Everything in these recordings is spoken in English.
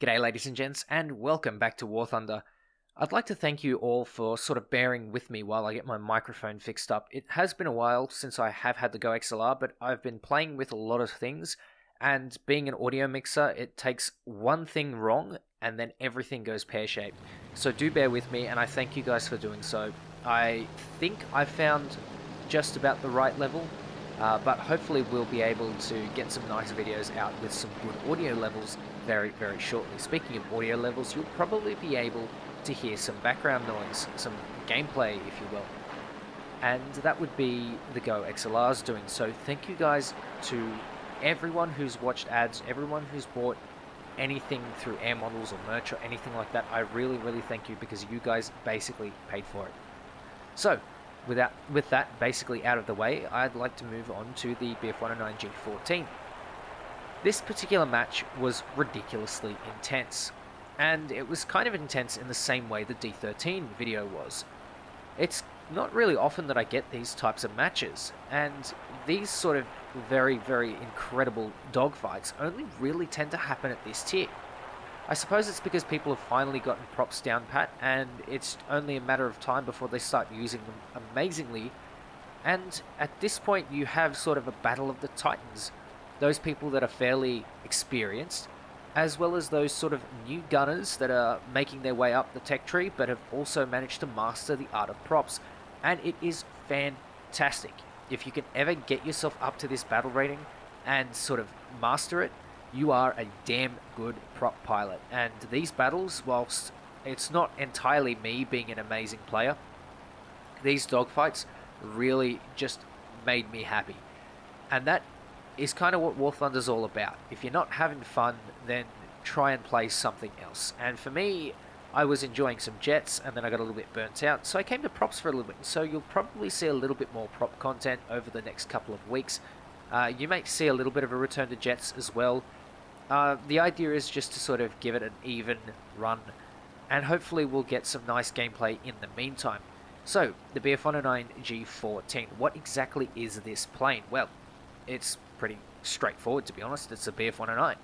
G'day, ladies and gents, and welcome back to War Thunder. I'd like to thank you all for sort of bearing with me while I get my microphone fixed up. It has been a while since I have had the Go XLR, but I've been playing with a lot of things, and being an audio mixer, it takes one thing wrong and then everything goes pear shaped. So do bear with me, and I thank you guys for doing so. I think I found just about the right level, uh, but hopefully we'll be able to get some nice videos out with some good audio levels very, very shortly. Speaking of audio levels, you'll probably be able to hear some background noise, some gameplay, if you will. And that would be the Go XLR's doing. So thank you guys to everyone who's watched ads, everyone who's bought anything through AirModels or merch or anything like that. I really, really thank you because you guys basically paid for it. So, without with that basically out of the way, I'd like to move on to the BF109 G14. This particular match was ridiculously intense, and it was kind of intense in the same way the D13 video was. It's not really often that I get these types of matches, and these sort of very, very incredible dogfights only really tend to happen at this tier. I suppose it's because people have finally gotten props down pat, and it's only a matter of time before they start using them amazingly. And at this point, you have sort of a battle of the titans those people that are fairly experienced, as well as those sort of new gunners that are making their way up the tech tree but have also managed to master the art of props. And it is fantastic. If you can ever get yourself up to this battle rating and sort of master it, you are a damn good prop pilot. And these battles, whilst it's not entirely me being an amazing player, these dogfights really just made me happy. And that is kind of what War Thunder's all about. If you're not having fun, then try and play something else. And for me, I was enjoying some jets, and then I got a little bit burnt out, so I came to props for a little bit. So you'll probably see a little bit more prop content over the next couple of weeks. Uh, you may see a little bit of a return to jets as well. Uh, the idea is just to sort of give it an even run, and hopefully we'll get some nice gameplay in the meantime. So, the BF109 G14, what exactly is this plane? Well, it's pretty straightforward, to be honest. It's a BF-109.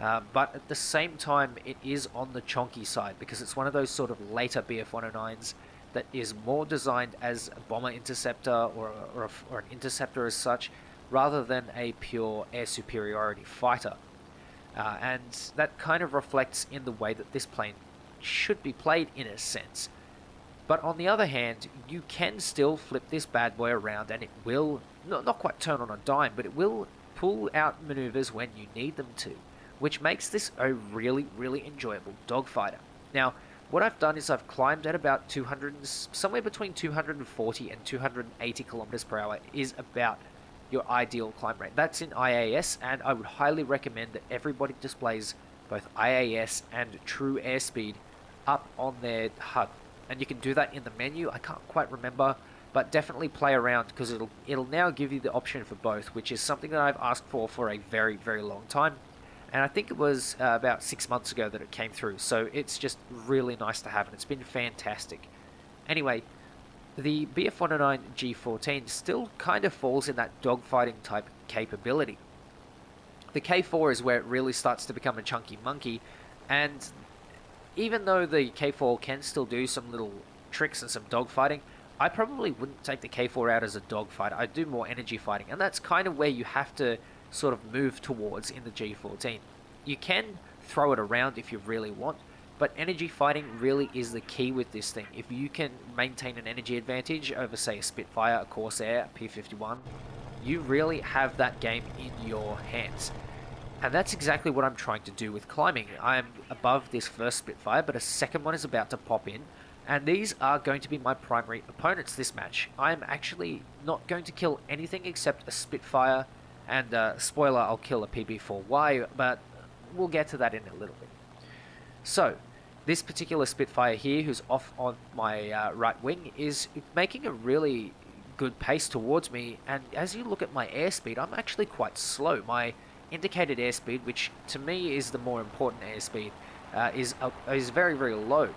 Uh, but at the same time, it is on the chonky side because it's one of those sort of later BF-109s that is more designed as a bomber interceptor or, or, a, or, an interceptor as such, rather than a pure air superiority fighter. Uh, and that kind of reflects in the way that this plane should be played in a sense. But on the other hand, you can still flip this bad boy around and it will, not, not quite turn on a dime, but it will pull out maneuvers when you need them to, which makes this a really, really enjoyable dogfighter. Now, what I've done is I've climbed at about 200, somewhere between 240 and 280 kilometers per hour is about your ideal climb rate. That's in IAS, and I would highly recommend that everybody displays both IAS and true airspeed up on their HUD and you can do that in the menu. I can't quite remember, but definitely play around because it'll it'll now give you the option for both, which is something that I've asked for for a very very long time. And I think it was uh, about six months ago that it came through, so it's just really nice to have, and it's been fantastic. Anyway, the BF-109 G14 still kind of falls in that dogfighting type capability. The K4 is where it really starts to become a chunky monkey, and even though the K4 can still do some little tricks and some dogfighting, I probably wouldn't take the K4 out as a dogfighter. I'd do more energy fighting, and that's kind of where you have to sort of move towards in the G14. You can throw it around if you really want, but energy fighting really is the key with this thing. If you can maintain an energy advantage over, say, a Spitfire, a Corsair, a P-51, you really have that game in your hands. And that's exactly what I'm trying to do with climbing. I'm above this first Spitfire, but a second one is about to pop in. And these are going to be my primary opponents this match. I'm actually not going to kill anything except a Spitfire. And uh, spoiler, I'll kill a PB4Y, but we'll get to that in a little bit. So, this particular Spitfire here, who's off on my uh, right wing, is making a really good pace towards me. And as you look at my airspeed, I'm actually quite slow. My indicated airspeed, which to me is the more important airspeed, uh, is, uh, is very, very low.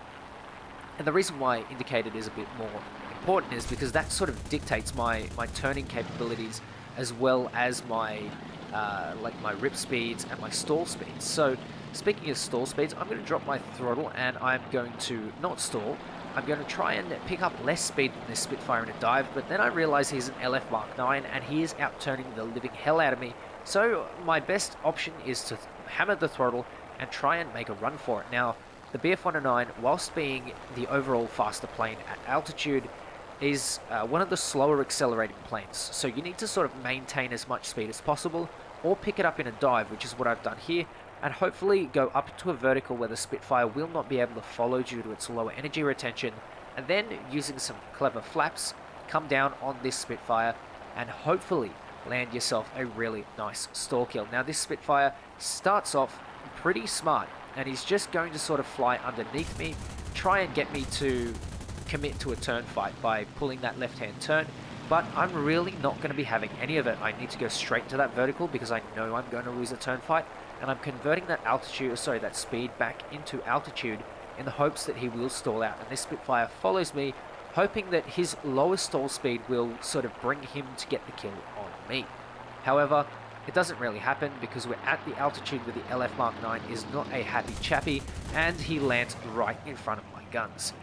And the reason why indicated is a bit more important is because that sort of dictates my, my turning capabilities as well as my uh, like my rip speeds and my stall speeds. So speaking of stall speeds, I'm going to drop my throttle and I'm going to not stall. I'm going to try and pick up less speed than this Spitfire in a dive, but then I realise he's an LF Mark 9 and he is outturning the living hell out of me. So my best option is to hammer the throttle and try and make a run for it. Now, the BF-109, whilst being the overall faster plane at altitude, is uh, one of the slower accelerating planes. So you need to sort of maintain as much speed as possible or pick it up in a dive, which is what I've done here, and hopefully go up to a vertical where the Spitfire will not be able to follow due to its lower energy retention, and then using some clever flaps, come down on this Spitfire and hopefully land yourself a really nice stall kill. Now this Spitfire starts off pretty smart and he's just going to sort of fly underneath me, try and get me to commit to a turn fight by pulling that left hand turn but I'm really not going to be having any of it. I need to go straight to that vertical because I know I'm going to lose a turn fight and I'm converting that altitude, sorry, that speed back into altitude in the hopes that he will stall out and this Spitfire follows me hoping that his lower stall speed will sort of bring him to get the kill on me. However, it doesn't really happen because we're at the altitude where the LF Mark 9 is not a happy chappy and he lands right in front of my guns.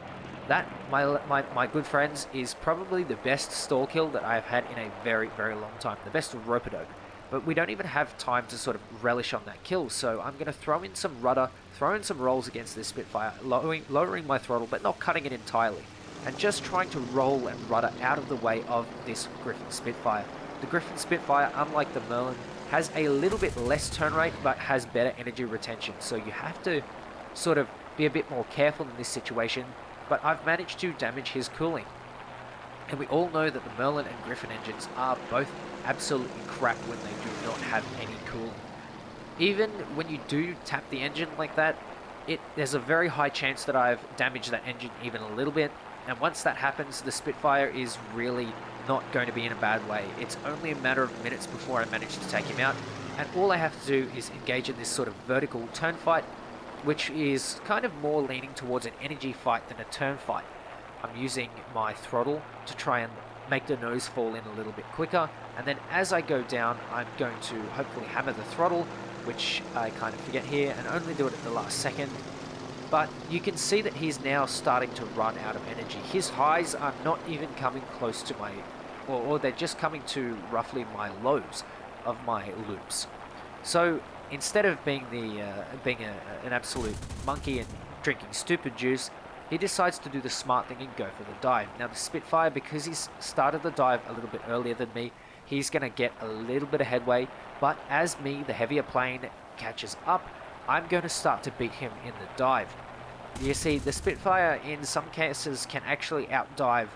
That, my, my, my good friends, is probably the best stall kill that I've had in a very, very long time. The best rope-a-dope. But we don't even have time to sort of relish on that kill, so I'm going to throw in some rudder, throw in some rolls against this Spitfire, lowering, lowering my throttle, but not cutting it entirely, and just trying to roll and rudder out of the way of this Griffon Spitfire. The Griffon Spitfire, unlike the Merlin, has a little bit less turn rate, but has better energy retention, so you have to sort of be a bit more careful in this situation, but I've managed to damage his cooling. And we all know that the Merlin and Griffon engines are both absolutely crap when they do not have any cooling. Even when you do tap the engine like that, it there's a very high chance that I've damaged that engine even a little bit. And once that happens, the Spitfire is really not going to be in a bad way. It's only a matter of minutes before I manage to take him out. And all I have to do is engage in this sort of vertical turn fight which is kind of more leaning towards an energy fight than a turn fight. I'm using my throttle to try and make the nose fall in a little bit quicker, and then as I go down, I'm going to hopefully hammer the throttle, which I kind of forget here, and only do it at the last second. But you can see that he's now starting to run out of energy. His highs are not even coming close to my, or, or they're just coming to roughly my lows of my loops. So instead of being the uh, being a, an absolute monkey and drinking stupid juice, he decides to do the smart thing and go for the dive. Now the Spitfire, because he's started the dive a little bit earlier than me, he's going to get a little bit of headway, but as me, the heavier plane, catches up, I'm going to start to beat him in the dive. You see, the Spitfire in some cases can actually outdive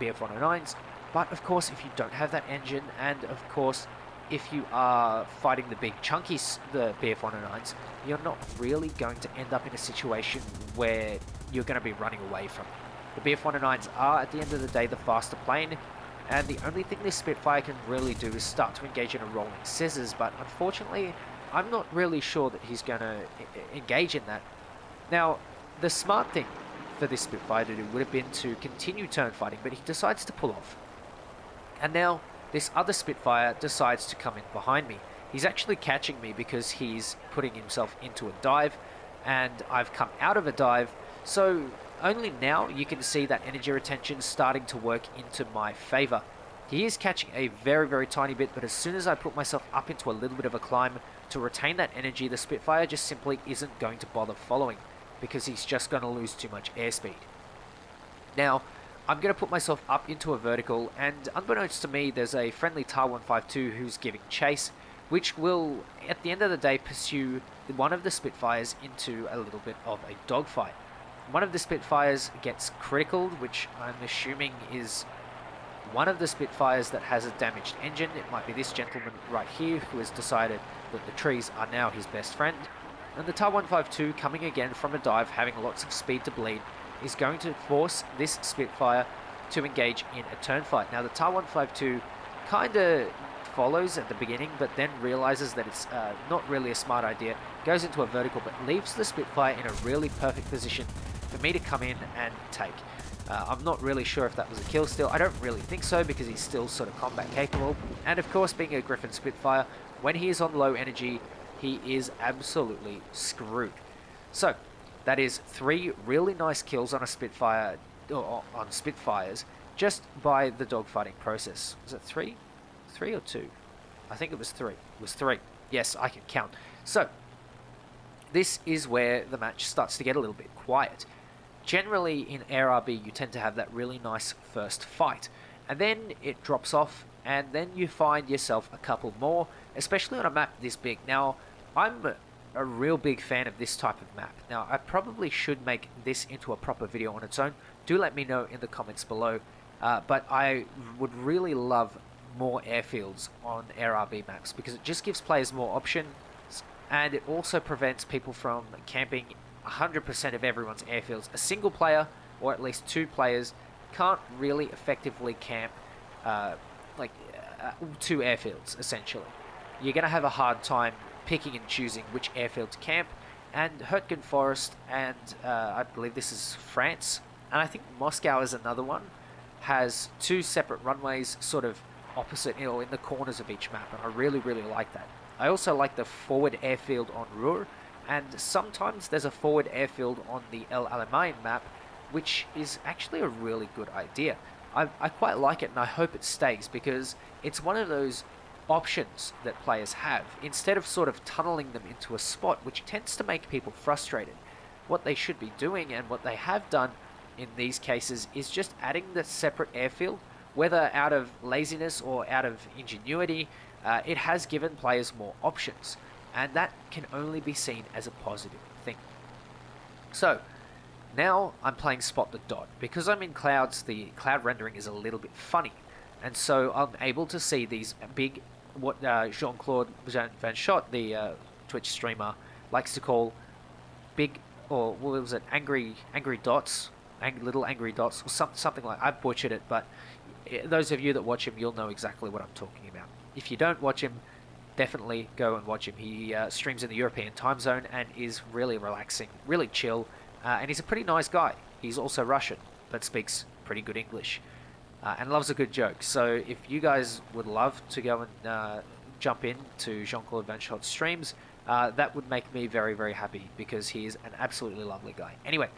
BF-109s, but of course if you don't have that engine, and of course if you are fighting the big chunkies, the BF-109s, you're not really going to end up in a situation where you're going to be running away from them. The BF-109s are, at the end of the day, the faster plane, and the only thing this Spitfire can really do is start to engage in a rolling scissors, but unfortunately, I'm not really sure that he's going to engage in that. Now, the smart thing for this Spitfire to do would have been to continue turn fighting, but he decides to pull off. And now, this other Spitfire decides to come in behind me. He's actually catching me because he's putting himself into a dive and I've come out of a dive. So only now you can see that energy retention starting to work into my favor. He is catching a very, very tiny bit, but as soon as I put myself up into a little bit of a climb to retain that energy, the Spitfire just simply isn't going to bother following because he's just going to lose too much airspeed. Now, I'm going to put myself up into a vertical, and unbeknownst to me, there's a friendly Ta-152 who's giving chase, which will, at the end of the day, pursue one of the Spitfires into a little bit of a dogfight. One of the Spitfires gets critical, which I'm assuming is one of the Spitfires that has a damaged engine. It might be this gentleman right here who has decided that the trees are now his best friend. And the Ta-152 coming again from a dive, having lots of speed to bleed, is going to force this Spitfire to engage in a turn fight. Now the Ta-152 kind of follows at the beginning, but then realizes that it's uh, not really a smart idea, goes into a vertical, but leaves the Spitfire in a really perfect position for me to come in and take. Uh, I'm not really sure if that was a kill still. I don't really think so because he's still sort of combat capable. And of course, being a Griffon Spitfire, when he is on low energy, he is absolutely screwed. So, that is three really nice kills on a Spitfire, on Spitfires, just by the dogfighting process. Was it three? Three or two? I think it was three. It was three. Yes, I can count. So, this is where the match starts to get a little bit quiet. Generally, in AirRB, you tend to have that really nice first fight, and then it drops off, and then you find yourself a couple more, especially on a map this big. Now, I'm a real big fan of this type of map. Now, I probably should make this into a proper video on its own. Do let me know in the comments below. Uh, but I would really love more airfields on AirRB maps because it just gives players more options and it also prevents people from camping 100% of everyone's airfields. A single player, or at least two players, can't really effectively camp uh, like uh, two airfields, essentially. You're going to have a hard time picking and choosing which airfield to camp, and Hurtgen Forest, and uh, I believe this is France, and I think Moscow is another one, has two separate runways sort of opposite you know, in the corners of each map, and I really, really like that. I also like the forward airfield on Ruhr, and sometimes there's a forward airfield on the El Alamein map, which is actually a really good idea. I, I quite like it and I hope it stays because it's one of those options that players have instead of sort of tunneling them into a spot, which tends to make people frustrated. What they should be doing and what they have done in these cases is just adding the separate airfield, whether out of laziness or out of ingenuity, uh, it has given players more options, and that can only be seen as a positive thing. So, now I'm playing Spot the Dot. Because I'm in clouds, the cloud rendering is a little bit funny, and so I'm able to see these big, what uh, Jean-Claude Van Schott, the uh, Twitch streamer, likes to call big, or what was it, angry, angry dots, little angry dots, or some, something like. I've butchered it, but eh, those of you that watch him, you'll know exactly what I'm talking about if you don't watch him, definitely go and watch him. He uh, streams in the European time zone and is really relaxing, really chill, uh, and he's a pretty nice guy. He's also Russian, but speaks pretty good English uh, and loves a good joke. So if you guys would love to go and uh, jump in to Jean-Claude Van streams, uh, that would make me very, very happy because he is an absolutely lovely guy. Anyway,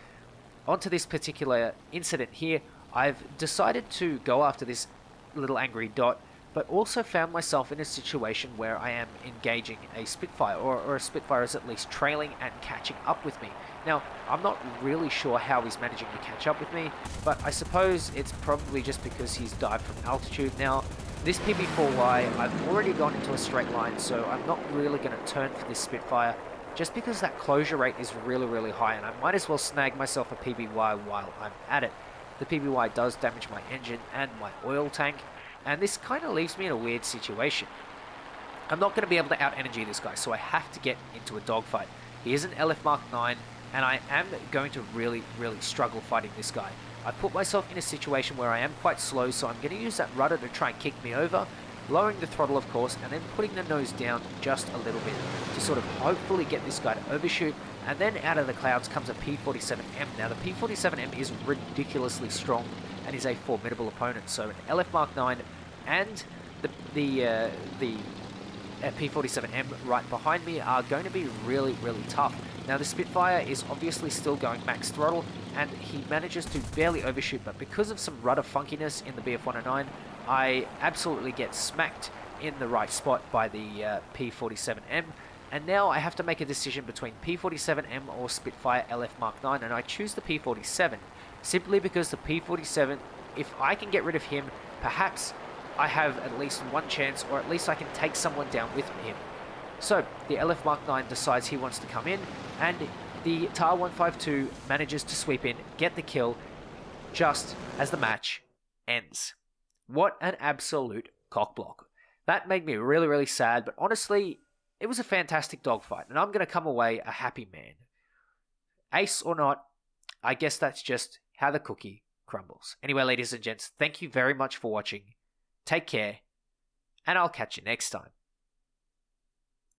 on to this particular incident here. I've decided to go after this little angry dot but also found myself in a situation where I am engaging a Spitfire, or, or, a Spitfire is at least trailing and catching up with me. Now, I'm not really sure how he's managing to catch up with me, but I suppose it's probably just because he's dived from altitude. Now, this PB4Y, I've already gone into a straight line, so I'm not really going to turn for this Spitfire, just because that closure rate is really, really high, and I might as well snag myself a PBY while I'm at it. The PBY does damage my engine and my oil tank, and this kind of leaves me in a weird situation. I'm not going to be able to out-energy this guy, so I have to get into a dogfight. He is an LF Mark 9, and I am going to really, really struggle fighting this guy. I put myself in a situation where I am quite slow, so I'm going to use that rudder to try and kick me over, lowering the throttle of course, and then putting the nose down just a little bit to sort of hopefully get this guy to overshoot, and then out of the clouds comes a P-47M. Now the P-47M is ridiculously strong and is a formidable opponent. So an LF Mark 9 and the the uh, the uh, P47M right behind me are going to be really, really tough. Now the Spitfire is obviously still going max throttle and he manages to barely overshoot, but because of some rudder funkiness in the BF109, I absolutely get smacked in the right spot by the uh, P47M. And now I have to make a decision between P47M or Spitfire LF Mark 9, and I choose the P47 simply because the P47, if I can get rid of him, perhaps I have at least one chance, or at least I can take someone down with him. So, the LF Mark 9 decides he wants to come in, and the Ta 152 manages to sweep in, get the kill, just as the match ends. What an absolute cockblock. That made me really, really sad, but honestly, it was a fantastic dogfight, and I'm going to come away a happy man. Ace or not, I guess that's just how the cookie crumbles. Anyway, ladies and gents, thank you very much for watching. Take care, and I'll catch you next time.